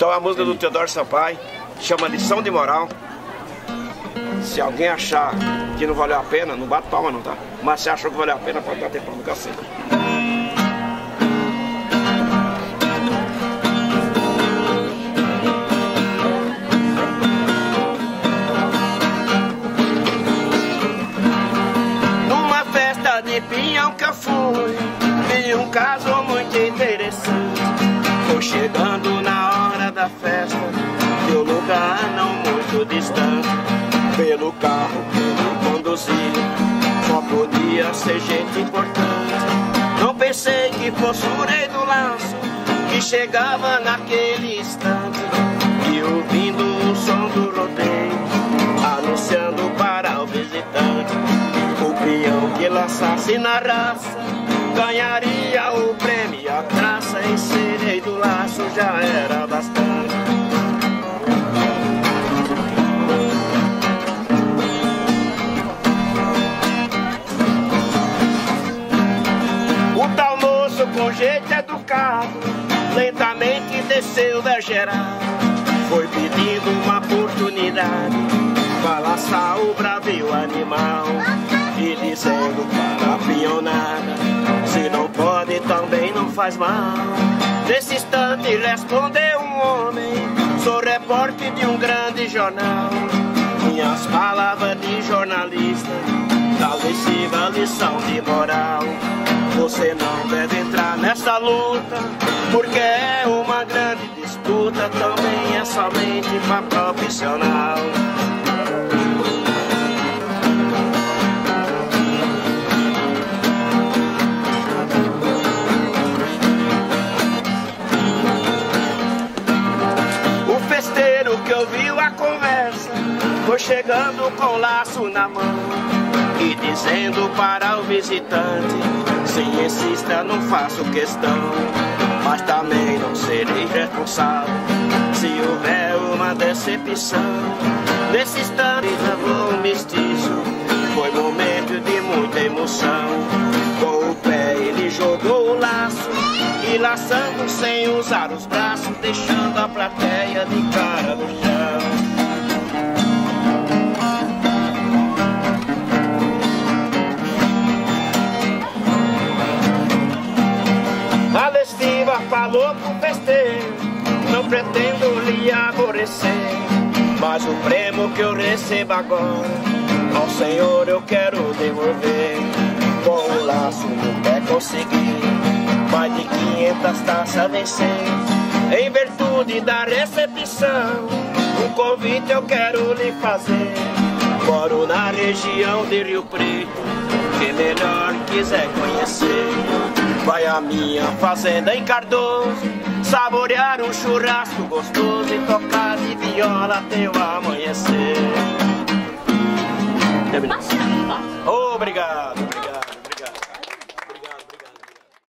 Então a música do Teodoro Sampaio chama Lição de Moral. Se alguém achar que não valeu a pena, não bate palma não, tá? Mas se achou que valeu a pena, pode bater palma no cacete. Numa festa de pinhão que eu fui, vi um caso muito interessante. Chegando na hora da festa, de um lugar não muito distante. Pelo carro que eu conduzi, só podia ser gente importante. Não pensei que fosse o rei do laço, que chegava naquele instante. E ouvindo o som do rodeio, anunciando para o visitante. O peão que lançasse na raça ganharia o prêmio. Moço com jeito educado lentamente desceu da geral. Foi pedindo uma oportunidade para laçar o bravio animal e dizendo para a pionada se não pode também não faz mal. Nesse instante respondeu um homem, sou repórter de um grande jornal. Minhas palavras de jornalista, talvez lição de moral. Você não deve entrar nessa luta, porque é uma grande disputa, também é somente para profissional. O festeiro que ouviu a conversa foi chegando com laço na mão e dizendo para o visitante: Se insista, não faço questão, mas também não serei responsável se houver uma decepção. Nesse instante, travou um mestiço, foi momento de muita emoção. Com o pé ele jogou o laço e laçando sem usar os braços, deixando a plateia de cara no chão. Falou pro festeiro, não pretendo lhe aborrecer, mas o prêmio que eu recebo agora, ao Senhor eu quero devolver. Com o laço no pé consegui, mais de 500 taças vencer. Em virtude da recepção, um convite eu quero lhe fazer. Moro na região de Rio Preto, quem melhor quiser conhecer. Vai à minha fazenda em Cardoso Saborear um churrasco gostoso E tocar de viola até o amanhecer Terminou.